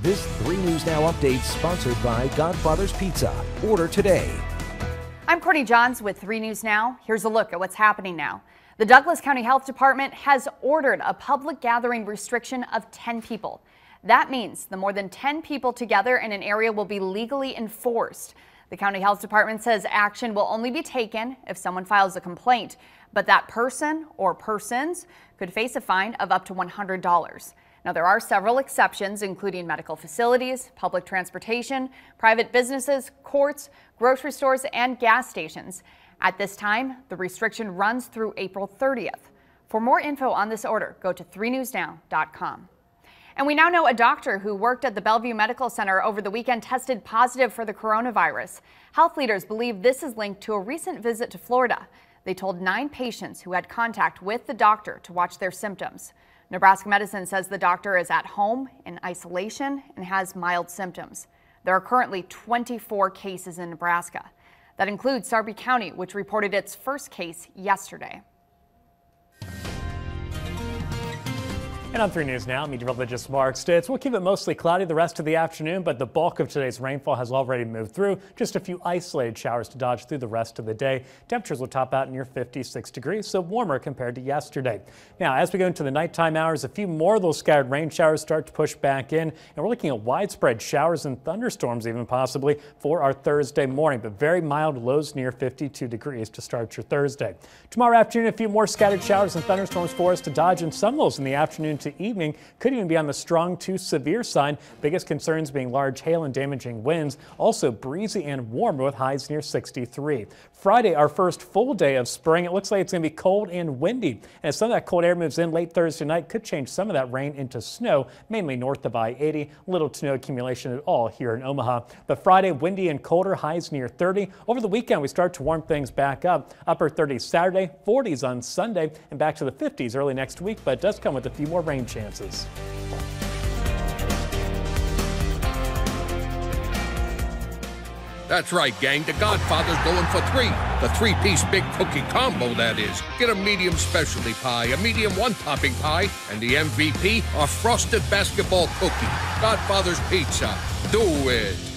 This 3 News Now update sponsored by Godfather's Pizza. Order today. I'm Courtney Johns with 3 News Now. Here's a look at what's happening now. The Douglas County Health Department has ordered a public gathering restriction of 10 people. That means the more than 10 people together in an area will be legally enforced. The County Health Department says action will only be taken if someone files a complaint, but that person or persons could face a fine of up to $100. Now, there are several exceptions, including medical facilities, public transportation, private businesses, courts, grocery stores, and gas stations. At this time, the restriction runs through April 30th. For more info on this order, go to 3newsnow.com. And we now know a doctor who worked at the Bellevue Medical Center over the weekend tested positive for the coronavirus. Health leaders believe this is linked to a recent visit to Florida. They told nine patients who had contact with the doctor to watch their symptoms. Nebraska Medicine says the doctor is at home in isolation and has mild symptoms. There are currently 24 cases in Nebraska. That includes Sarpy County, which reported its first case yesterday. And on 3 News Now, meteorologist Mark Stitz. We'll keep it mostly cloudy the rest of the afternoon, but the bulk of today's rainfall has already moved through. Just a few isolated showers to dodge through the rest of the day. Temperatures will top out near 56 degrees, so warmer compared to yesterday. Now, as we go into the nighttime hours, a few more of those scattered rain showers start to push back in, and we're looking at widespread showers and thunderstorms even possibly for our Thursday morning, but very mild lows near 52 degrees to start your Thursday. Tomorrow afternoon, a few more scattered showers and thunderstorms for us to dodge, and some lows in the afternoon into evening could even be on the strong to severe side. Biggest concerns being large hail and damaging winds. Also breezy and warm with highs near 63. Friday, our first full day of spring. It looks like it's going to be cold and windy. And as some of that cold air moves in late Thursday night, could change some of that rain into snow, mainly north of I-80. Little to no accumulation at all here in Omaha. But Friday, windy and colder, highs near 30. Over the weekend, we start to warm things back up. Upper 30s Saturday, 40s on Sunday, and back to the 50s early next week, but it does come with a few more rain chances. That's right, gang. The Godfather's going for three. The three piece big cookie combo, that is. Get a medium specialty pie, a medium one topping pie, and the MVP, a frosted basketball cookie. Godfather's Pizza. Do it.